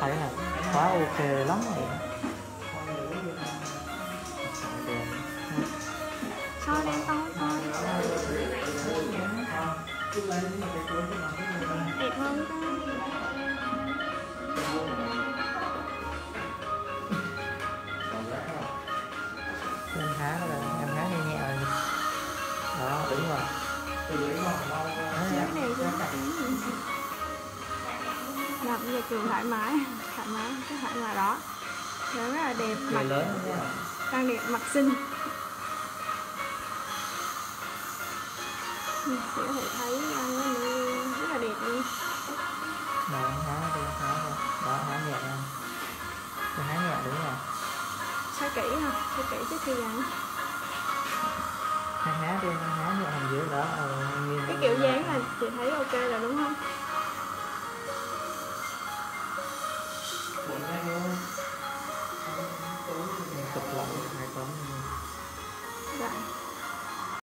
thấy là quá ok lắm rồi. Thôi đen tối thôi. Đẹp hơn em há nó rồi em há nhẹ nhẹ rồi. Đó đúng rồi. Cái cũng Đập giờ trường thoải mái. Thoải mái, cái thoải mái đó. Nó rất là đẹp nha Đang đẹp mặt xinh. Ừ, Sẽ thể thấy ăn nó rất là đẹp luôn Rồi em há đi há đi. Đó há nhẹ ra. Em há nhẹ đúng rồi Sai kỹ ha, sai kỹ trước khi ăn em há đi há nhẹ hàm dưới đó ờ, Cái kiểu dáng là chị thấy ok rồi đúng không? tấm dạ.